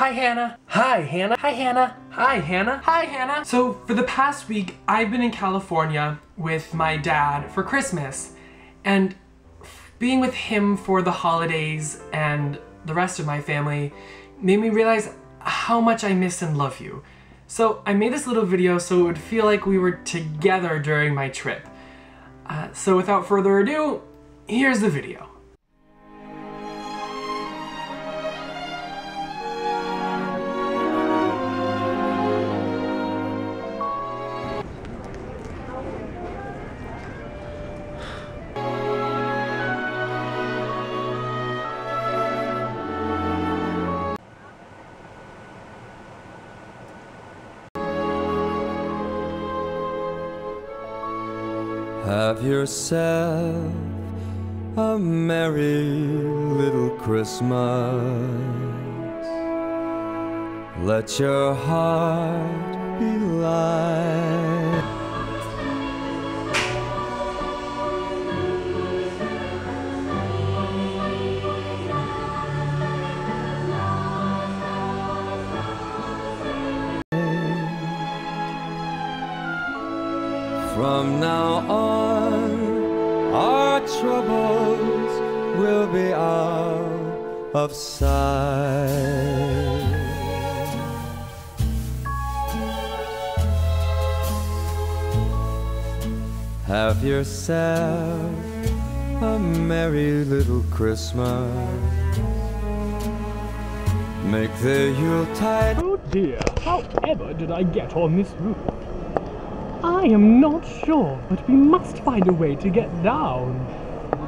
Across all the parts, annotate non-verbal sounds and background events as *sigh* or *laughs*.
Hi, Hannah. Hi, Hannah. Hi, Hannah. Hi, Hannah. Hi, Hannah. So, for the past week, I've been in California with my dad for Christmas. And being with him for the holidays and the rest of my family made me realize how much I miss and love you. So, I made this little video so it would feel like we were together during my trip. Uh, so, without further ado, here's the video. Have yourself a merry little Christmas. Let your heart be light. From now on, our troubles will be out of sight. Have yourself a merry little Christmas. Make the Yuletide Oh dear, however did I get on this roof? I am not sure, but we must find a way to get down.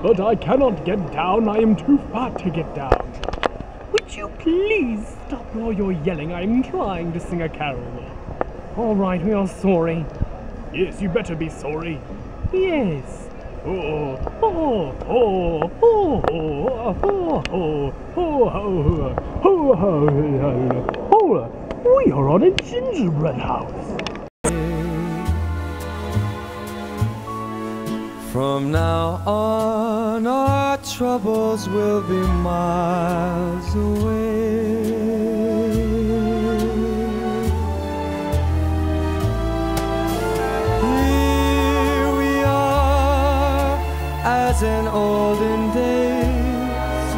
But I cannot get down, I am too fat to get down. Would you please stop all your yelling? I am trying to sing a carol. All right, we are sorry. Yes, you better be sorry. Yes. Oh, oh, oh, oh, oh, oh, oh, oh, oh, oh, oh, oh, we are on a gingerbread house. From now on, our troubles will be miles away. Here we are, as in olden days,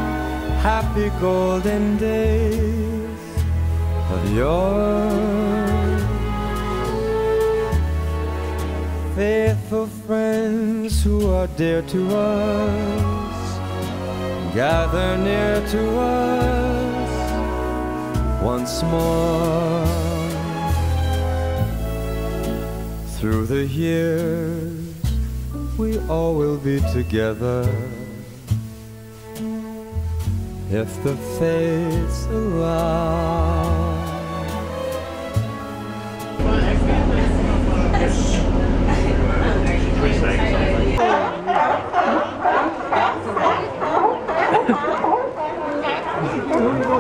happy golden days of yore faithful friends who are dear to us. Gather near to us once more. Through the years we all will be together. If the fates allow *laughs*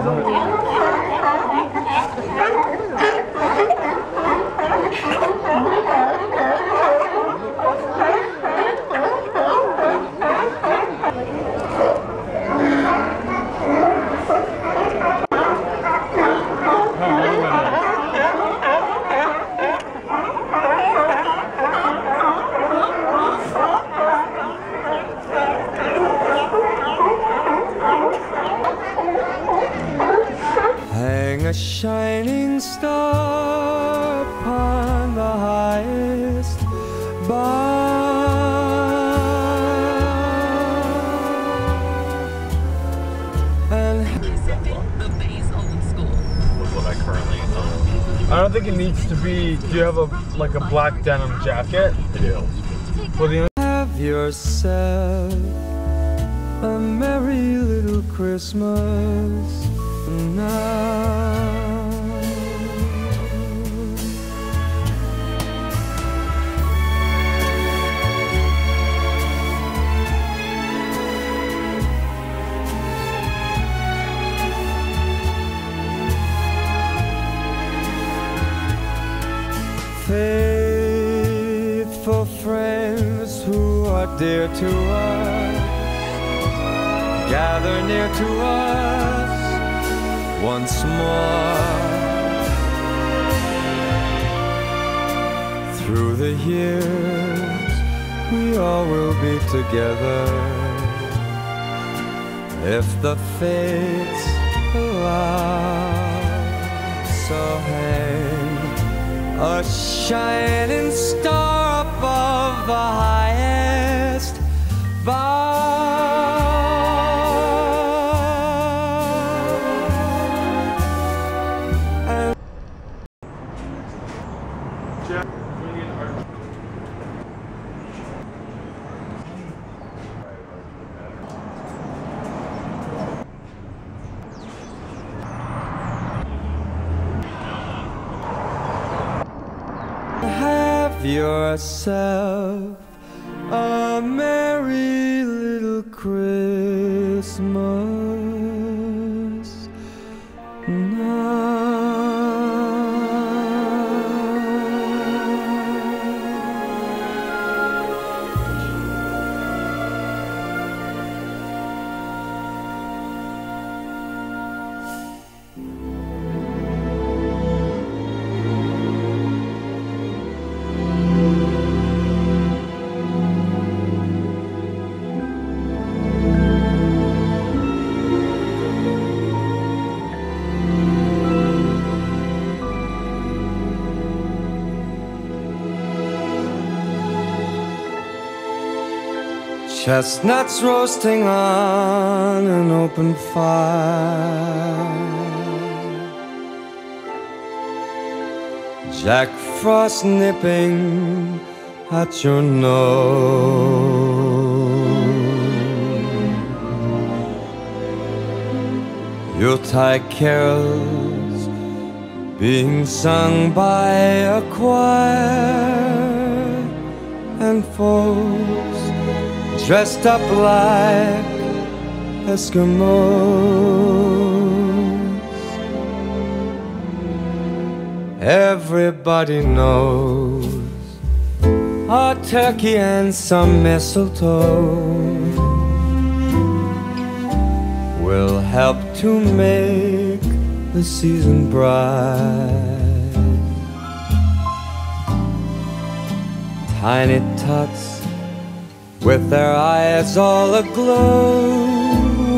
Thank you. Hang a shining star upon the highest bough. And the base of the school. what I currently own. I don't think it needs to be. Do you have a like a black denim jacket? I do. Well, the have yourself a merry little Christmas now. Faithful friends who are dear to us gather near to us once more. Through the years, we all will be together if the fates allow. So hang a shining star above the highest bough. Have yourself a merry little Christmas Chestnuts roasting on an open fire. Jack Frost nipping at your nose. Yuletide carols being sung by a choir and folks dressed up like Eskimos. Everybody knows a turkey and some mistletoe will help to make the season bright. Tiny tots with their eyes all aglow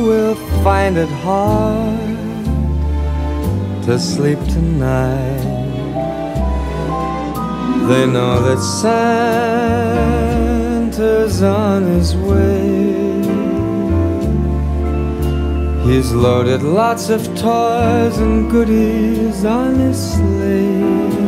will find it hard to sleep tonight. They know that Santa's on his way. He's loaded lots of toys and goodies on his sleigh.